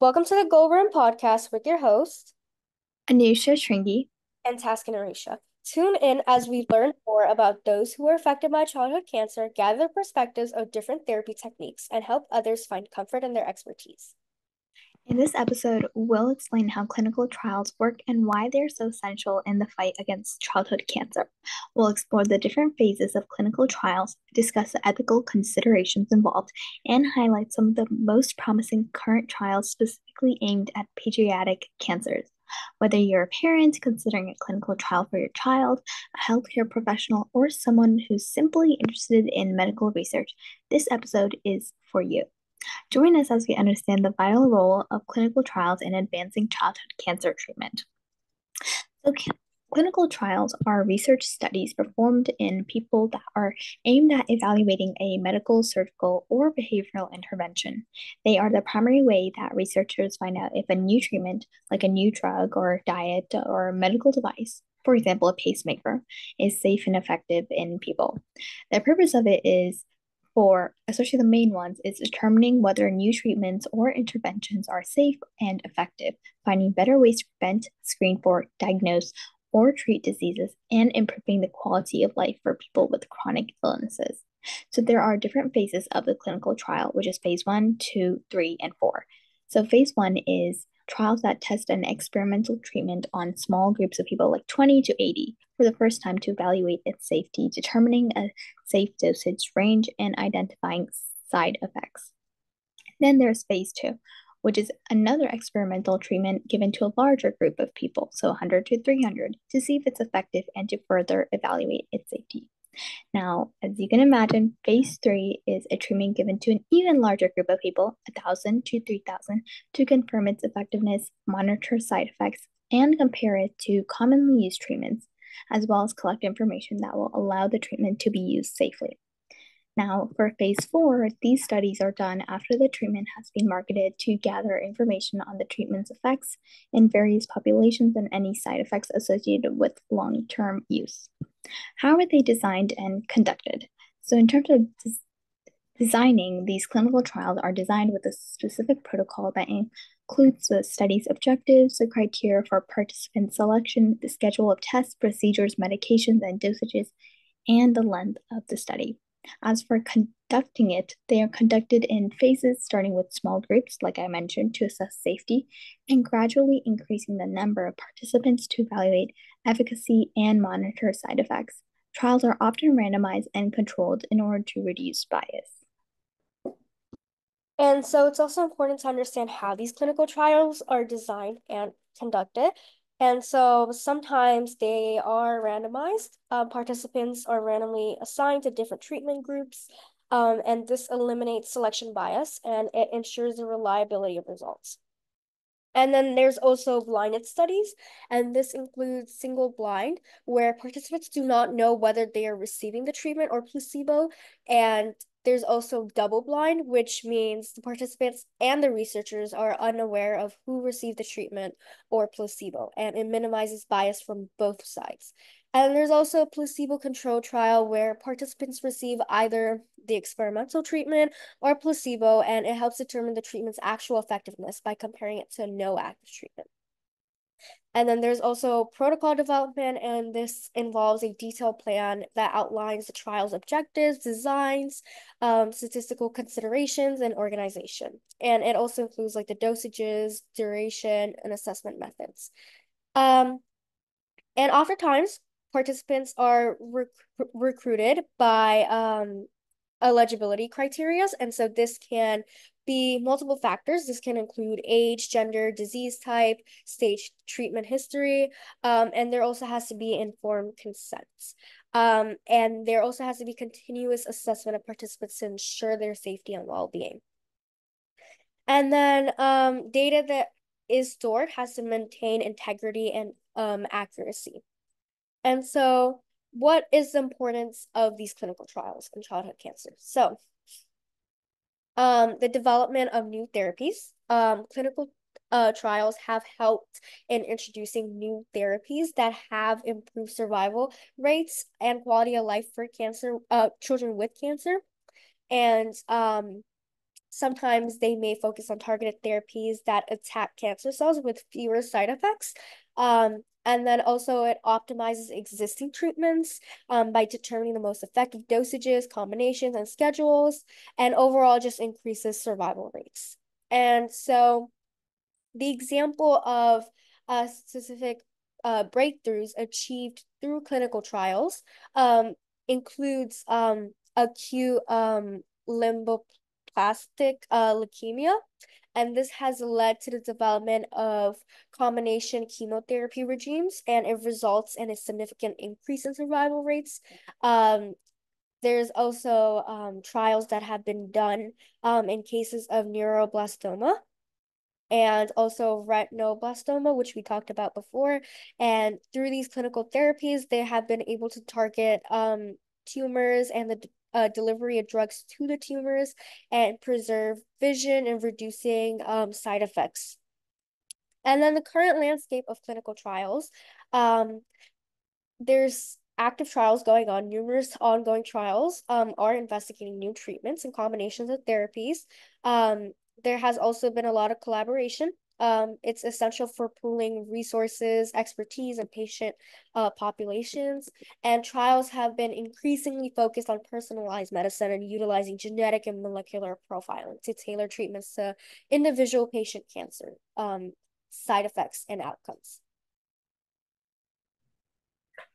Welcome to the Gold Ribbon podcast with your host, Anusha Shringi, and Taskin Arisha. Tune in as we learn more about those who are affected by childhood cancer, gather perspectives of different therapy techniques, and help others find comfort in their expertise. In this episode, we'll explain how clinical trials work and why they're so essential in the fight against childhood cancer. We'll explore the different phases of clinical trials, discuss the ethical considerations involved, and highlight some of the most promising current trials specifically aimed at pediatric cancers. Whether you're a parent considering a clinical trial for your child, a healthcare professional, or someone who's simply interested in medical research, this episode is for you. Join us as we understand the vital role of clinical trials in advancing childhood cancer treatment. So, clinical trials are research studies performed in people that are aimed at evaluating a medical, surgical, or behavioral intervention. They are the primary way that researchers find out if a new treatment, like a new drug or diet or medical device, for example, a pacemaker, is safe and effective in people. The purpose of it is for, especially the main ones, is determining whether new treatments or interventions are safe and effective, finding better ways to prevent, screen for, diagnose, or treat diseases, and improving the quality of life for people with chronic illnesses. So there are different phases of the clinical trial, which is phase one, two, three, and four. So phase one is trials that test an experimental treatment on small groups of people, like 20 to 80, for the first time to evaluate its safety, determining a safe dosage range, and identifying side effects. Then there's phase two, which is another experimental treatment given to a larger group of people, so 100 to 300, to see if it's effective and to further evaluate its safety. Now, as you can imagine, phase three is a treatment given to an even larger group of people, 1,000 to 3,000, to confirm its effectiveness, monitor side effects, and compare it to commonly used treatments, as well as collect information that will allow the treatment to be used safely. Now, for phase four, these studies are done after the treatment has been marketed to gather information on the treatment's effects in various populations and any side effects associated with long term use. How are they designed and conducted? So, in terms of des- designing, these clinical trials are designed with a specific protocol that includes the study's objectives, the criteria for participant selection, the schedule of tests, procedures, medications, and dosages, and the length of the study. As for conducting it, they are conducted in phases, starting with small groups, like I mentioned, to assess safety, and gradually increasing the number of participants to evaluate efficacy and monitor side effects. Trials are often randomized and controlled in order to reduce bias. And so it's also important to understand how these clinical trials are designed and conducted. And so sometimes they are randomized. Uh, participants are randomly assigned to different treatment groups. Um, and this eliminates selection bias and it ensures the reliability of results. And then there's also blinded studies, and this includes single blind, where participants do not know whether they are receiving the treatment or placebo. And there's also double blind, which means the participants and the researchers are unaware of who received the treatment or placebo, and it minimizes bias from both sides. And there's also a placebo control trial where participants receive either the experimental treatment or placebo, and it helps determine the treatment's actual effectiveness by comparing it to no active treatment. And then there's also protocol development, and this involves a detailed plan that outlines the trial's objectives, designs, um, statistical considerations, and organization. And it also includes like the dosages, duration, and assessment methods. Um, and oftentimes, participants are rec recruited by um, eligibility criteria. And so this can be multiple factors. This can include age, gender, disease type, stage treatment history, um, and there also has to be informed consent. Um, and there also has to be continuous assessment of participants to ensure their safety and well-being. And then um, data that is stored has to maintain integrity and um, accuracy. And so what is the importance of these clinical trials in childhood cancer? So, um, the development of new therapies. Um, clinical uh, trials have helped in introducing new therapies that have improved survival rates and quality of life for cancer uh, children with cancer. And um, sometimes they may focus on targeted therapies that attack cancer cells with fewer side effects. Um, and then also it optimizes existing treatments um, by determining the most effective dosages, combinations, and schedules, and overall just increases survival rates. And so the example of uh, specific uh, breakthroughs achieved through clinical trials um, includes um, acute um, lymphoblastic uh, leukemia, and this has led to the development of combination chemotherapy regimes, and it results in a significant increase in survival rates. Um, there's also um, trials that have been done um, in cases of neuroblastoma and also retinoblastoma, which we talked about before. And through these clinical therapies, they have been able to target um, tumors and the uh, delivery of drugs to the tumors and preserve vision and reducing um, side effects. And then the current landscape of clinical trials, um, there's active trials going on. Numerous ongoing trials um, are investigating new treatments and combinations of therapies. Um, there has also been a lot of collaboration. Um, it's essential for pooling resources, expertise, and patient uh, populations. And trials have been increasingly focused on personalized medicine and utilizing genetic and molecular profiling to tailor treatments to individual patient cancer um, side effects and outcomes.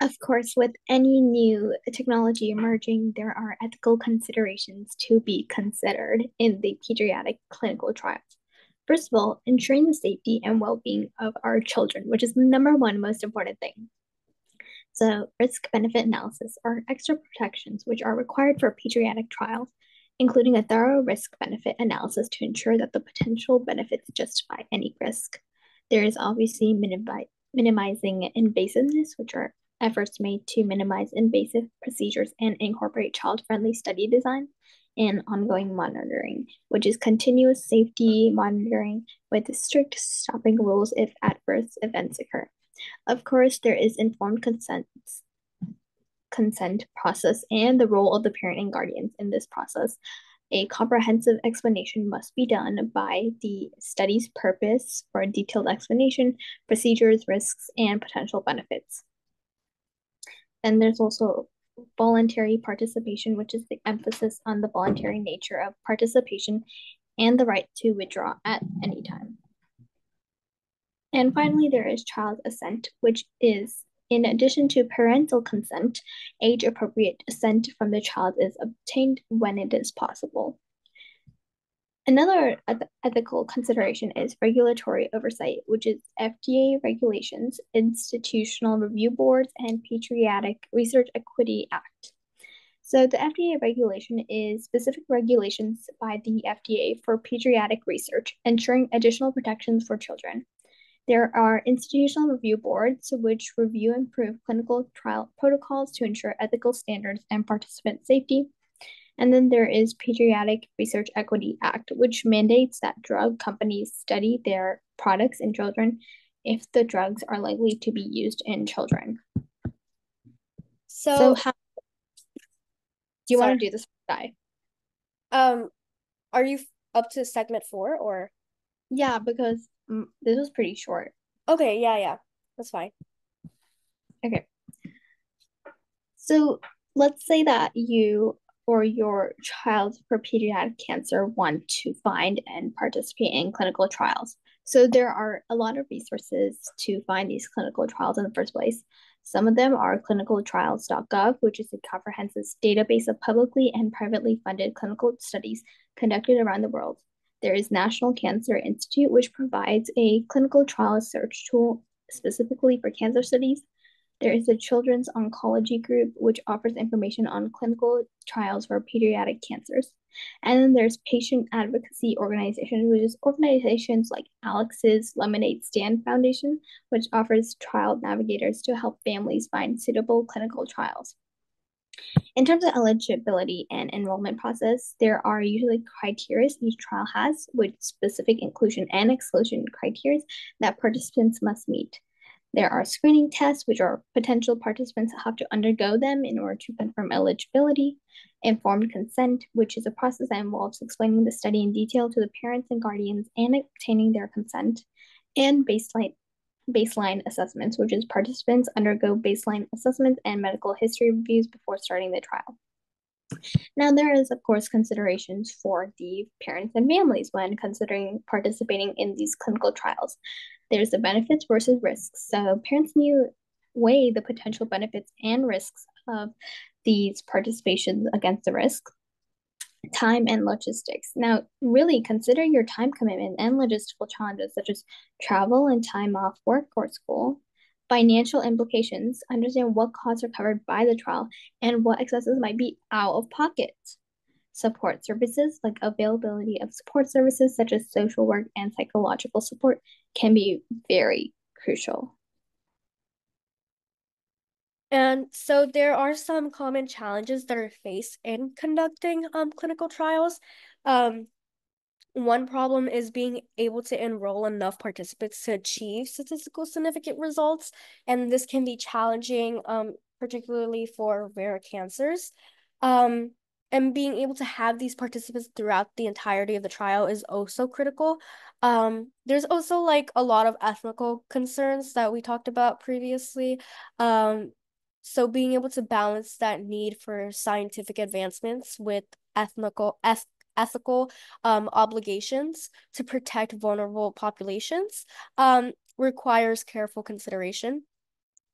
Of course, with any new technology emerging, there are ethical considerations to be considered in the pediatric clinical trials. First of all, ensuring the safety and well being of our children, which is the number one most important thing. So, risk benefit analysis are extra protections which are required for pediatric trials, including a thorough risk benefit analysis to ensure that the potential benefits justify any risk. There is obviously minimi- minimizing invasiveness, which are efforts made to minimize invasive procedures and incorporate child-friendly study design and ongoing monitoring, which is continuous safety monitoring with strict stopping rules if adverse events occur. Of course, there is informed consent consent process and the role of the parent and guardians in this process. A comprehensive explanation must be done by the study's purpose for a detailed explanation, procedures, risks, and potential benefits. And there's also voluntary participation, which is the emphasis on the voluntary nature of participation and the right to withdraw at any time. And finally, there is child assent, which is in addition to parental consent, age appropriate assent from the child is obtained when it is possible. Another ethical consideration is regulatory oversight, which is FDA regulations, institutional review boards, and Pediatric Research Equity Act. So the FDA regulation is specific regulations by the FDA for pediatric research, ensuring additional protections for children. There are institutional review boards which review and improve clinical trial protocols to ensure ethical standards and participant safety. And then there is Pediatric Research Equity Act, which mandates that drug companies study their products in children if the drugs are likely to be used in children. So, so how do you want to do this guy? Um, are you up to segment four or? Yeah, because mm, this was pretty short. Okay, yeah, yeah, that's fine. Okay. So let's say that you or your child for pediatric cancer want to find and participate in clinical trials. So there are a lot of resources to find these clinical trials in the first place. Some of them are clinicaltrials.gov, which is a comprehensive database of publicly and privately funded clinical studies conducted around the world. There is National Cancer Institute, which provides a clinical trial search tool specifically for cancer studies. There is a Children's Oncology Group, which offers information on clinical trials for pediatric cancers. And then there's patient advocacy organizations, which is organizations like Alex's Lemonade Stand Foundation, which offers trial navigators to help families find suitable clinical trials. In terms of eligibility and enrollment process, there are usually criteria each trial has with specific inclusion and exclusion criteria that participants must meet. There are screening tests, which are potential participants have to undergo them in order to confirm eligibility. informed consent, which is a process that involves explaining the study in detail to the parents and guardians and obtaining their consent, and baseline baseline assessments, which is participants undergo baseline assessments and medical history reviews before starting the trial. Now, there is, of course, considerations for the parents and families when considering participating in these clinical trials. There's the benefits versus risks. So, parents need to weigh the potential benefits and risks of these participations against the risk. time and logistics. Now, really consider your time commitment and logistical challenges such as travel and time off work or school, financial implications, understand what costs are covered by the trial, and what expenses might be out of pocket. Support services, like availability of support services such as social work and psychological support, can be very crucial. And so there are some common challenges that are faced in conducting um, clinical trials. Um, one problem is being able to enroll enough participants to achieve statistical significant results, and this can be challenging, um, particularly for rare cancers. Um, and being able to have these participants throughout the entirety of the trial is also critical. Um, there's also like a lot of ethical concerns that we talked about previously. Um, so being able to balance that need for scientific advancements with ethnical eth ethical um, obligations to protect vulnerable populations um, requires careful consideration.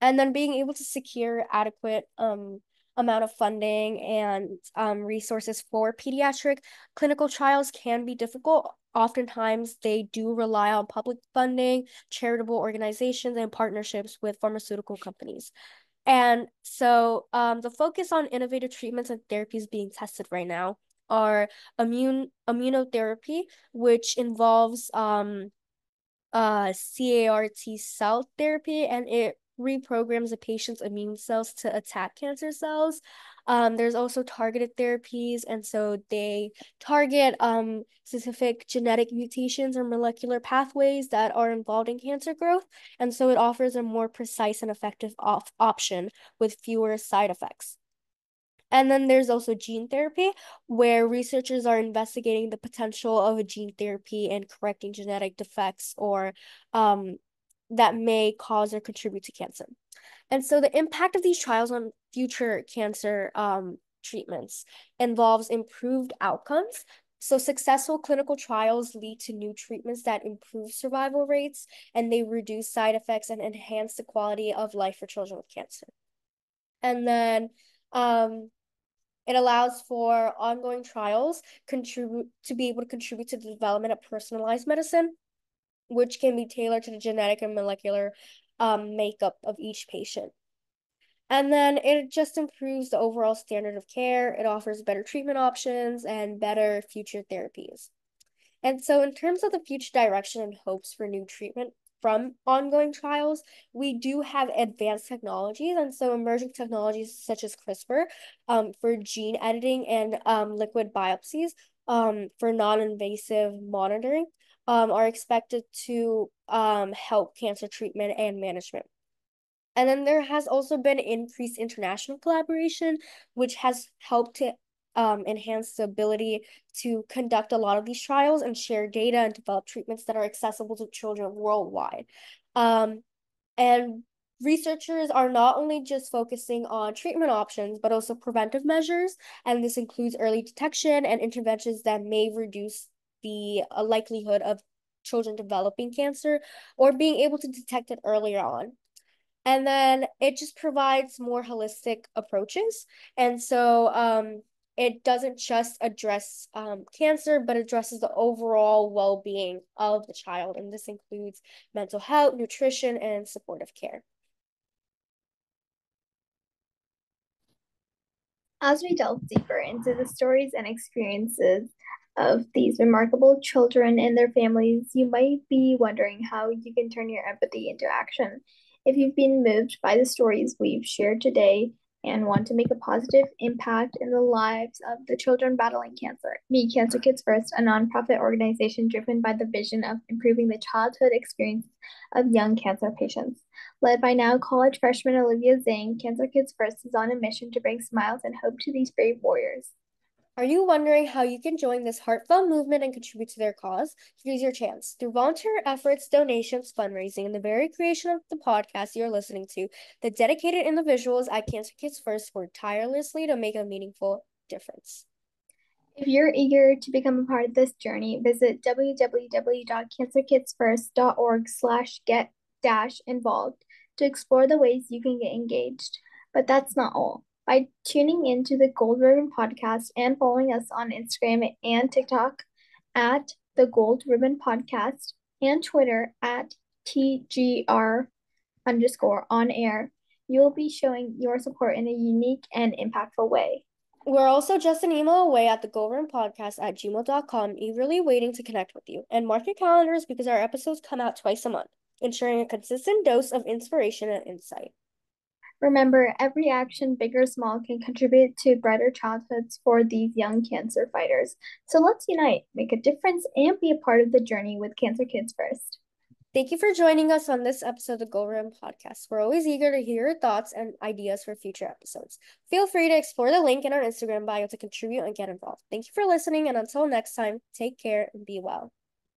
And then being able to secure adequate um, amount of funding and um, resources for pediatric clinical trials can be difficult. Oftentimes, they do rely on public funding, charitable organizations, and partnerships with pharmaceutical companies. And so um, the focus on innovative treatments and therapies being tested right now are immune immunotherapy, which involves um, uh, CAR T cell therapy, and it reprograms a patient's immune cells to attack cancer cells. Um, there's also targeted therapies, and so they target um, specific genetic mutations or molecular pathways that are involved in cancer growth. And so it offers a more precise and effective op option with fewer side effects. And then there's also gene therapy, where researchers are investigating the potential of a gene therapy and correcting genetic defects or um, that may cause or contribute to cancer. And so the impact of these trials on future cancer um, treatments involves improved outcomes. So successful clinical trials lead to new treatments that improve survival rates and they reduce side effects and enhance the quality of life for children with cancer. And then um, it allows for ongoing trials contribute to be able to contribute to the development of personalized medicine, which can be tailored to the genetic and molecular um, makeup of each patient. And then it just improves the overall standard of care. It offers better treatment options and better future therapies. And so, in terms of the future direction and hopes for new treatment from ongoing trials, we do have advanced technologies. And so, emerging technologies such as CRISPR um, for gene editing and um, liquid biopsies um, for non invasive monitoring um, are expected to um, help cancer treatment and management. And then there has also been increased international collaboration, which has helped to um, enhance the ability to conduct a lot of these trials and share data and develop treatments that are accessible to children worldwide. Um, and researchers are not only just focusing on treatment options, but also preventive measures. And this includes early detection and interventions that may reduce the uh, likelihood of children developing cancer or being able to detect it earlier on. And then it just provides more holistic approaches. And so um, it doesn't just address um, cancer, but addresses the overall well being of the child. And this includes mental health, nutrition, and supportive care. As we delve deeper into the stories and experiences of these remarkable children and their families, you might be wondering how you can turn your empathy into action. If you've been moved by the stories we've shared today, and want to make a positive impact in the lives of the children battling cancer. Meet Cancer Kids First, a nonprofit organization driven by the vision of improving the childhood experience of young cancer patients. Led by now college freshman Olivia Zhang, Cancer Kids First is on a mission to bring smiles and hope to these brave warriors. Are you wondering how you can join this heartfelt movement and contribute to their cause? Here's your chance. Through volunteer efforts, donations, fundraising, and the very creation of the podcast you're listening to, the dedicated individuals at Cancer Kids First work tirelessly to make a meaningful difference. If you're eager to become a part of this journey, visit www.cancerkidsfirst.org slash get dash involved to explore the ways you can get engaged. But that's not all by tuning into the Gold Ribbon podcast and following us on Instagram and TikTok at the Gold Ribbon Podcast and Twitter at TGR underscore on air. You'll be showing your support in a unique and impactful way. We're also just an email away at the Gold Ribbon Podcast at gmail.com, eagerly waiting to connect with you. And mark your calendars because our episodes come out twice a month, ensuring a consistent dose of inspiration and insight. Remember, every action, big or small, can contribute to brighter childhoods for these young cancer fighters. So let's unite, make a difference, and be a part of the journey with Cancer Kids First. Thank you for joining us on this episode of the Gold Ribbon Podcast. We're always eager to hear your thoughts and ideas for future episodes. Feel free to explore the link in our Instagram bio to contribute and get involved. Thank you for listening, and until next time, take care and be well.